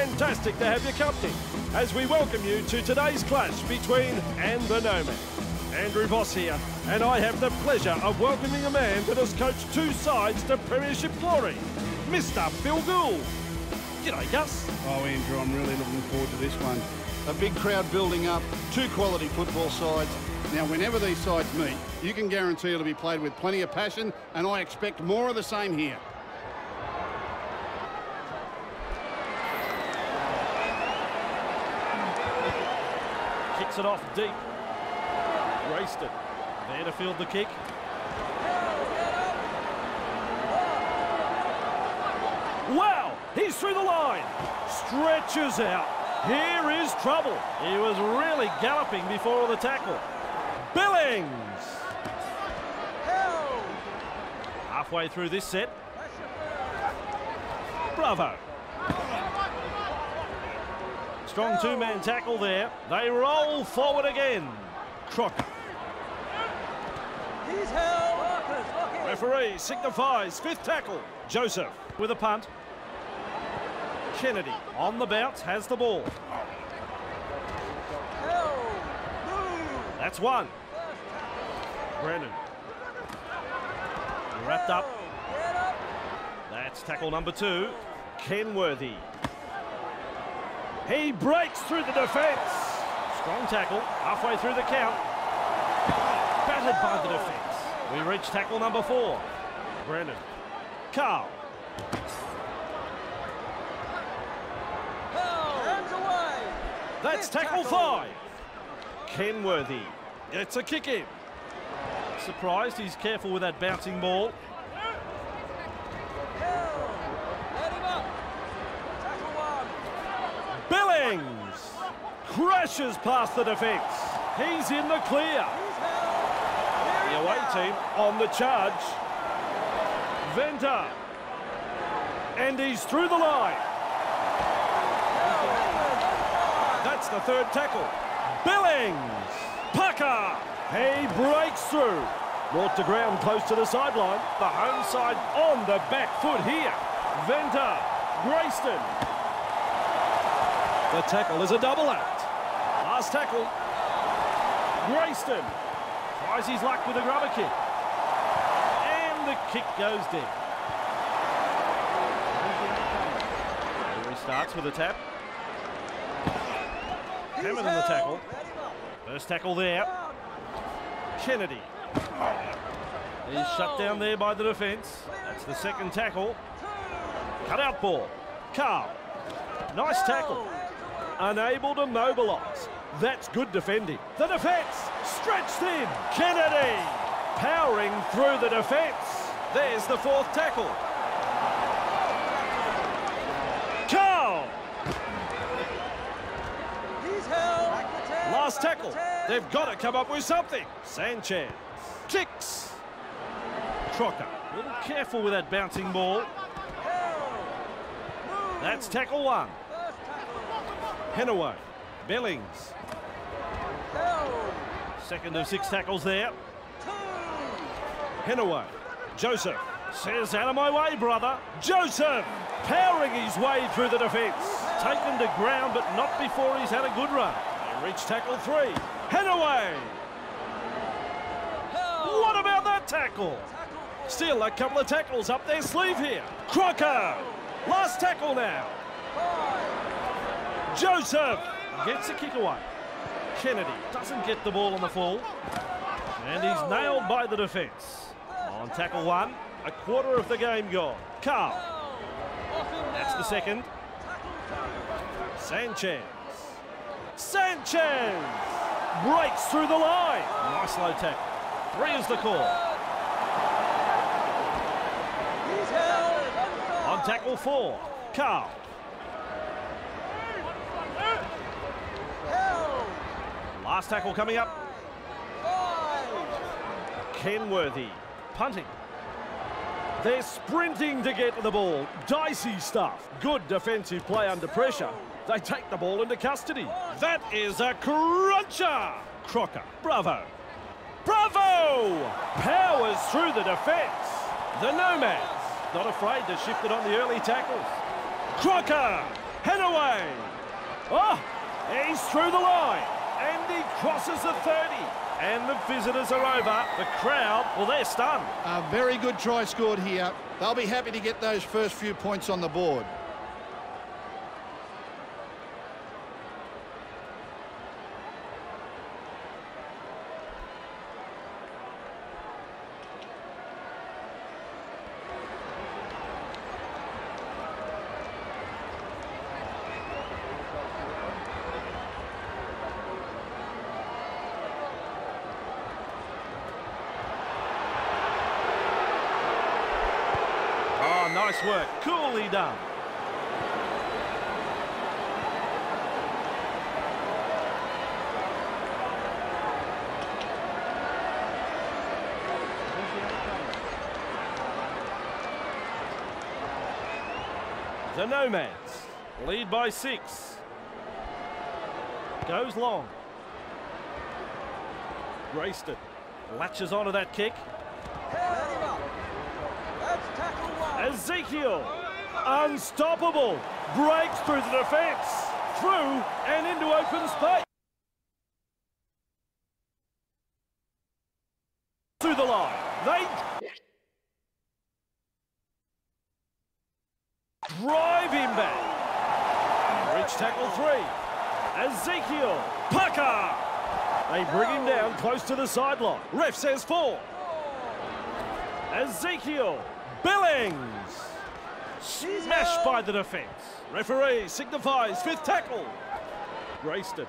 Hello, everyone, and fantastic to have your company as we welcome you to today's clash between and the Nomad. Andrew Voss here, and I have the pleasure of welcoming a man that has coached two sides to Premiership glory, Mr. Phil Gould. G'day, Gus. Oh, Andrew, I'm really looking forward to this one. A big crowd building up, two quality football sides. Now, whenever these sides meet, you can guarantee it'll be played with plenty of passion, and I expect more of the same here. It off deep. Raced it. There to field the kick. Wow, he's through the line. Stretches out. Here is trouble. He was really galloping before the tackle. Billings. Halfway through this set. Bravo. Strong two-man tackle there. They roll forward again. Crocker. He's held. Marcus, lock. Referee signifies fifth tackle. Joseph with a punt. Kennedy on the bounce has the ball. That's one. Brennan. Wrapped up. Up. That's tackle number two. Kenworthy. He breaks through the defence. Strong tackle, halfway through the count. Battered by the defence. We reach tackle number four. Brennan. Carl. Hands away. That's tackle tackle. five. Kenworthy. It's a kick in. Surprised he's careful with that bouncing ball. Held. Let him up. Tackle one. Billings crashes past the defence. He's in the clear. The away team on the charge. Venter. And he's through the line. That's the third tackle. Billings. Pucker. He breaks through. Brought to ground close to the sideline. The home side on the back foot here. Venter. Grayston. The tackle is a double act. Last tackle. Grayston tries his luck with a grubber kick. And the kick goes dead. He restarts with a tap. Hammond in the tackle. First tackle there. Kennedy. He's shut down there by the defence. That's the second tackle. Cut out ball. Carl. Nice tackle. Unable to mobilise. That's good defending. The defence stretched in. Kennedy powering through the defence. There's the fourth tackle. Carl. He's held. Last tackle. They've got to come up with something. Sanchez kicks. Crocker. A little careful with that bouncing ball. That's tackle one. Henaway. Billings. Second of six tackles there. Henaway. Joseph says, out of my way, brother. Joseph powering his way through the defence. Taken to ground, but not before he's had a good run. They reach tackle three. Henaway. What about that tackle? Tackle. Still a couple of tackles up their sleeve here. Crocker. Last tackle now. Joseph gets a kick away. Kennedy doesn't get the ball on the full. And he's nailed by the defence. On tackle one, a quarter of the game gone. Carl, that's the second. Sanchez. Sanchez breaks through the line. Nice low tackle. Three is the call. On tackle four, Carl. Last tackle coming up. Kenworthy punting. They're sprinting to get the ball. Dicey stuff. Good defensive play under pressure. They take the ball into custody. That is a cruncher. Crocker. Bravo. Bravo! Powers through the defence. The Nomads not afraid to shift it on the early tackles. Crocker, Henaway. Oh, he's through the line. And he crosses the 30. And the visitors are over. The crowd, well, they're stunned. A very good try scored here. They'll be happy to get those first few points on the board. Oh, nice work. Coolly done. The Nomads lead by six. Goes long. Grayston latches onto that kick. Let him up. That's tackle one. Ezekiel, unstoppable, breaks through the defence, through and into open space. Through the line, they drive him back. Reach tackle three. Ezekiel, Pucker. They bring him down close to the sideline. Ref says four. Ezekiel Billings. Smashed by the defence. Referee signifies fifth tackle. Grayston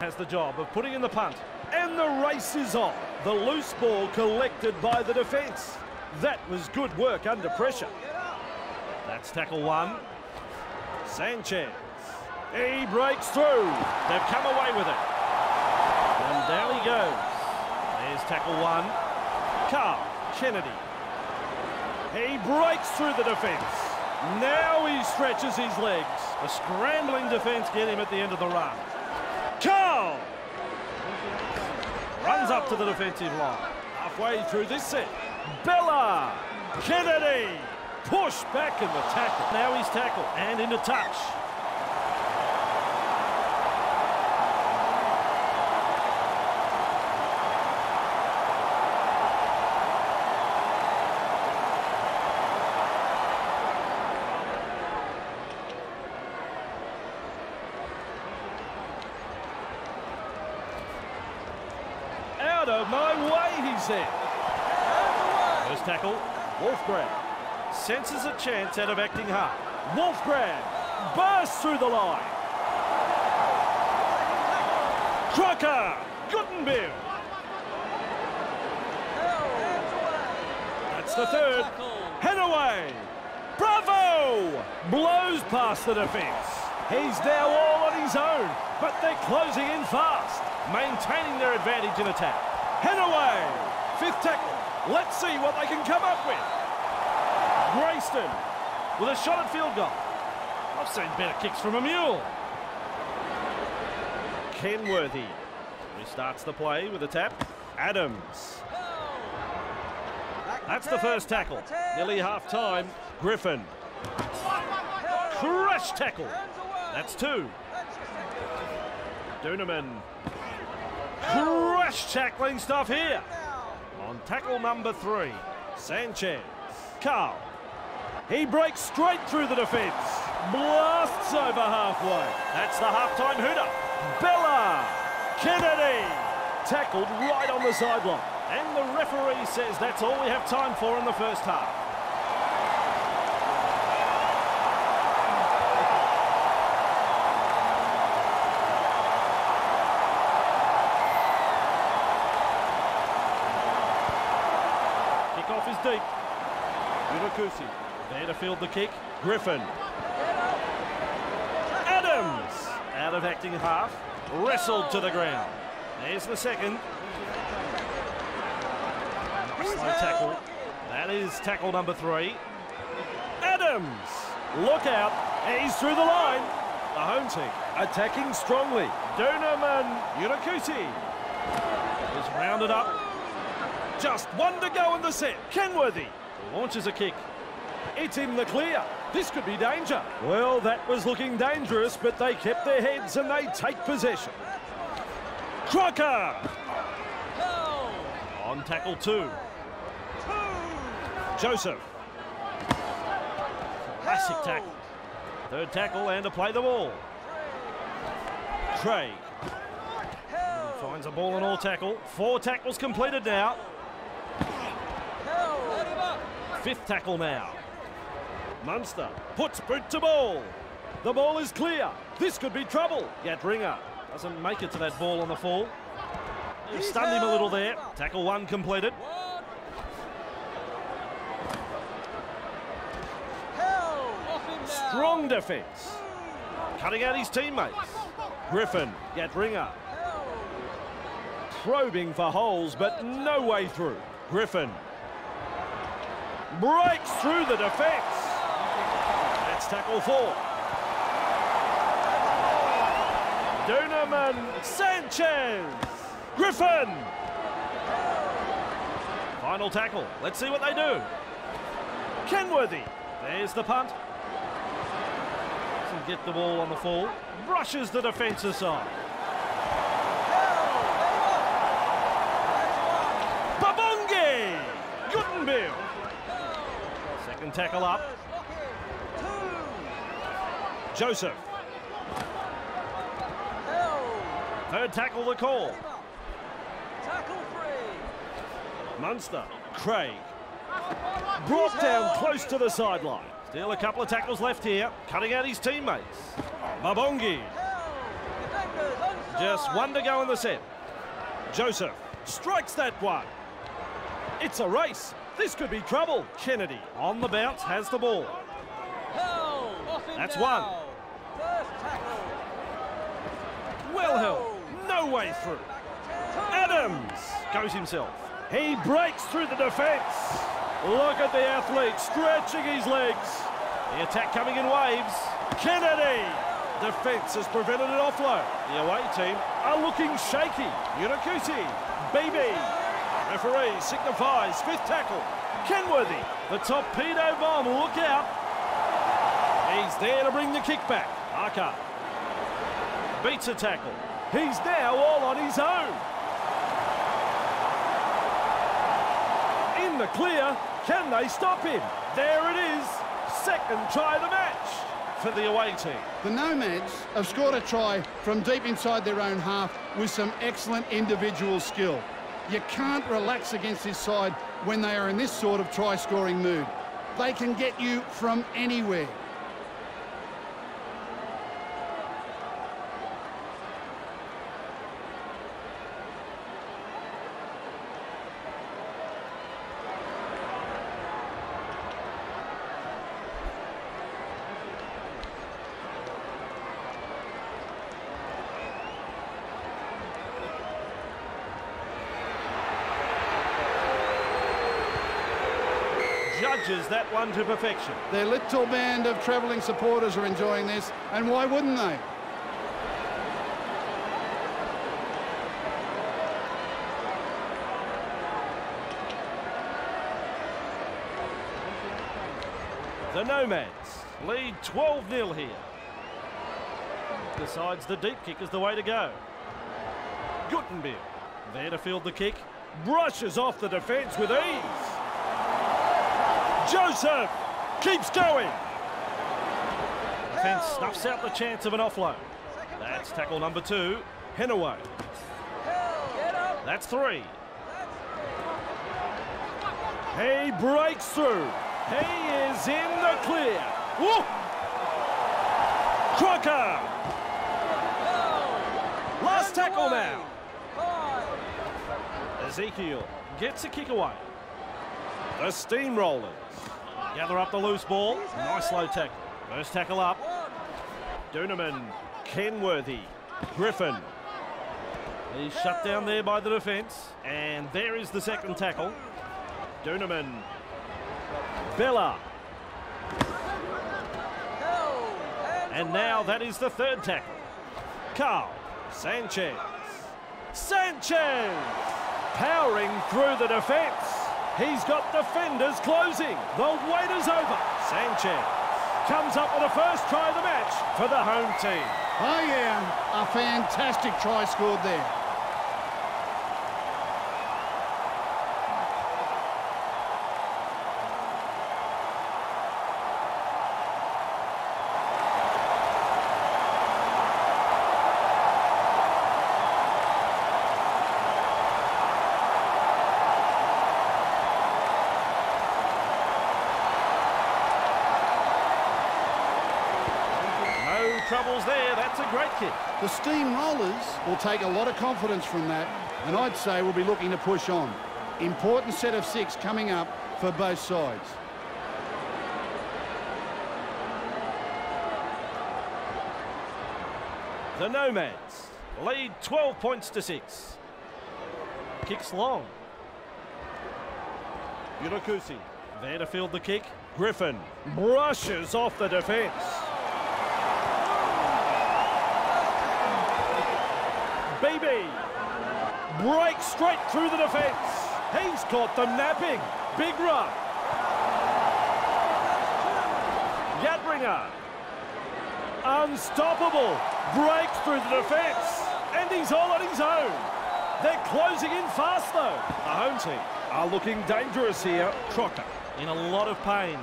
has the job of putting in the punt. And the race is on. The loose ball collected by the defence. That was good work under pressure. That's tackle one. Sanchez. He breaks through. They've come away with it. And down he goes. There's tackle one. Carl Kennedy. He breaks through the defence. Now he stretches his legs. A scrambling defence get him at the end of the run. Carl runs up to the defensive line. Halfway through this set. Bella Kennedy push back in the tackle. Now he's tackled and into touch. Out of my he. First tackle, Wolfgram. Senses a chance out of acting half. Wolfgram bursts through the line. Crocker, Gutenberg. That's the third. Henaway. Bravo! Blows past the defence. He's now all on his own, but they're closing in fast, maintaining their advantage in attack. Henaway. Fifth tackle. Let's see what they can come up with. Grayston with a shot at field goal. I've seen better kicks from a mule. Kenworthy restarts the play with a tap. Adams. That's the first tackle. Nearly half time. Griffin. Crash tackle. That's two. Duneman. Crash tackling stuff here. On tackle number three. Sanchez. Carl. He breaks straight through the defence. Blasts over halfway. That's the halftime hooter. Bella Kennedy. Tackled right on the sideline. And the referee says that's all we have time for in the first half. Kickoff is deep. Yurakusi there to field the kick. Griffin. Adams out of acting half. Wrestled to the ground. There's the second. Slow tackle. That is tackle number three. Adams. Look out. He's through the line. The home team attacking strongly. Dunaman Yurakusi is rounded up. Just one to go in the set. Kenworthy launches a kick. It's in the clear. This could be danger. Well, that was looking dangerous, but they kept their heads and they take possession. Crocker! Goal. On tackle two. Joseph. Classic tackle. Third tackle and to play the ball. Craig finds a ball and all tackle. Four tackles completed now. Goal. Let him up. Fifth tackle now. Munster puts boot to ball. The ball is clear. This could be trouble. Gatringer doesn't make it to that ball on the fall. Stunned him a little there. Tackle one completed. Strong defence. Cutting out his teammates. Griffin, Gatringer. Held. Probing for holes, but no way through. Griffin breaks through the defence. That's tackle four. Dunaman Sanchez. Griffin. Final tackle. Let's see what they do. Kenworthy. There's the punt. Doesn't get the ball on the fall. Brushes the defence aside. Second tackle up. Joseph. Third tackle the call. Munster. Craig. Brought down close to the sideline. Still a couple of tackles left here. Cutting out his teammates. Onside. Just one to go in the set. Joseph strikes that one. It's a race. This could be trouble. Kennedy on the bounce has the ball. Him That's one. Well held. No way through. Adams goes himself. He breaks through the defence. Look at the athlete stretching his legs. The attack coming in waves. Kennedy. Defence has prevented an offload. The away team are looking shaky. Unakuti. BB. Referee signifies fifth tackle. Kenworthy. The torpedo bomb. Look out. He's there to bring the kick back. Arca beats a tackle. He's now all on his own. In the clear, can they stop him? There it is. Second try of the match for the away team. The Nomads have scored a try from deep inside their own half with some excellent individual skill. You can't relax against this side when they are in this sort of try-scoring mood. They can get you from anywhere. Judges that one to perfection. Their little band of travelling supporters are enjoying this, and why wouldn't they? The Nomads lead 12-0 here. Decides the deep kick is the way to go. Gutenberg there to field the kick. Brushes off the defence with ease. Joseph keeps going. Defence snuffs out the chance of an offload. That's tackle number two. Henaway. Held. Get up. That's three. He breaks through. He is in the clear. Woo! Crocker. Last tackle now. Ezekiel gets a kick away. The Steamrollers gather up the loose ball. Nice low tackle. First tackle up. Duneman, Kenworthy, Griffin. He's shut down there by the defence. And there is the second tackle. Duneman, Bella. And now that is the third tackle. Carl Sanchez. Sanchez! Powering through the defence. He's got defenders closing. The wait is over. Sanchez comes up with the first try of the match for the home team. Oh, yeah, a fantastic try scored there. No troubles there. That's a great kick. The Steamrollers will take a lot of confidence from that, and I'd say we'll be looking to push on. Important set of six coming up for both sides. The Nomads lead 12 points to 6. Kicks long. Yurakusi there to field the kick. Griffin brushes off the defence. BB breaks straight through the defence. He's caught them napping. Big run. Yadringer Unstoppable. Breaks through the defence. And he's all on his own. They're closing in fast, though. The home team are looking dangerous here. Crocker in a lot of pain.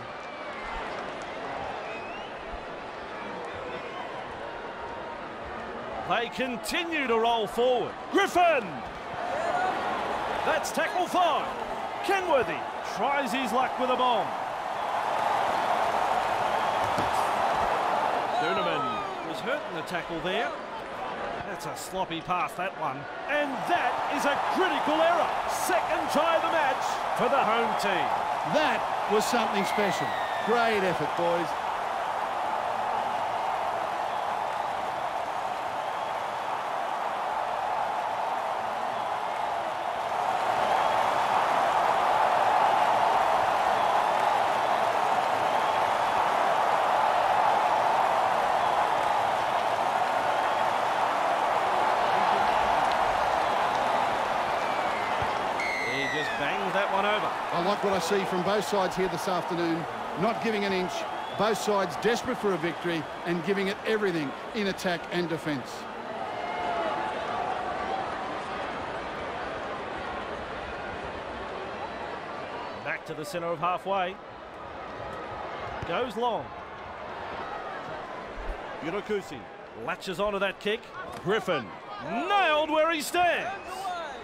They continue to roll forward. Griffin! That's tackle five. Kenworthy tries his luck with a bomb. Duneman was hurt in the tackle there. That's a sloppy pass, that one. And that is a critical error. Second try of the match for the home team. That was something special. Great effort, boys. He just bangs that one over. I like what I see from both sides here this afternoon. Not giving an inch. Both sides desperate for a victory and giving it everything in attack and defence. Back to the centre of halfway. Goes long. Yurakusi latches onto that kick. Griffin nailed where he stands. Away.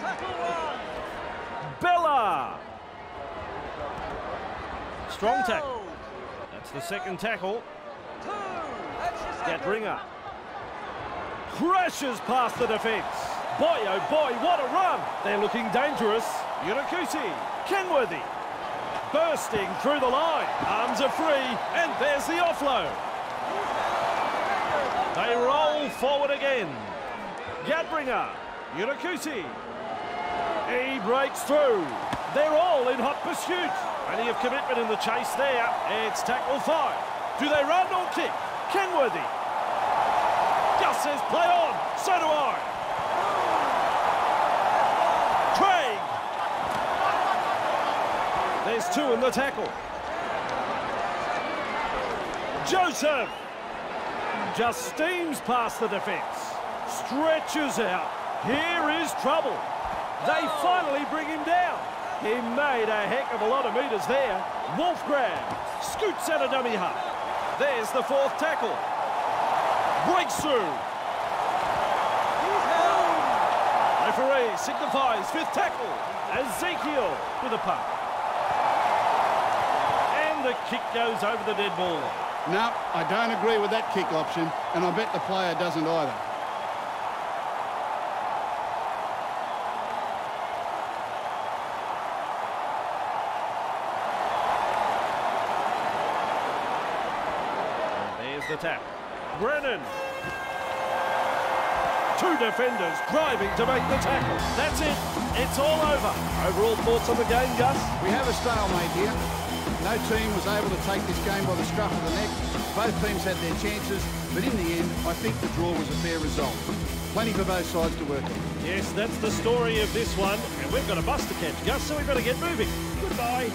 Tackle one. Bella. Strong tackle. That's the second tackle. Gatringer crashes past the defence. Boy, oh boy, what a run! They're looking dangerous. Yurakusi, Kenworthy, bursting through the line. Arms are free, and there's the offload. They roll forward again. Gatringer, Yurakusi. He breaks through. They're all in hot pursuit. Plenty of commitment in the chase there. It's tackle five. Do they run or kick? Kenworthy. Gus says play on. So do I. Craig. There's two in the tackle. Joseph just steams past the defence. Stretches out. Here is trouble. They finally bring him down. He made a heck of a lot of metres there. Wolfgram scoots out a dummy half. There's the fourth tackle. Breaks through. He's held. Referee signifies fifth tackle. Ezekiel with a punt. And the kick goes over the dead ball. No, I don't agree with that kick option, and I bet the player doesn't either. Tap. Brennan. Two defenders driving to make the tackle. That's it. It's all over. Overall thoughts on the game, Gus? We have a stalemate here. No team was able to take this game by the scruff of the neck. Both teams had their chances, but in the end, I think the draw was a fair result. Plenty for both sides to work on. Yes, that's the story of this one. And we've got a bus to catch, Gus, so we've got to get moving. Goodbye.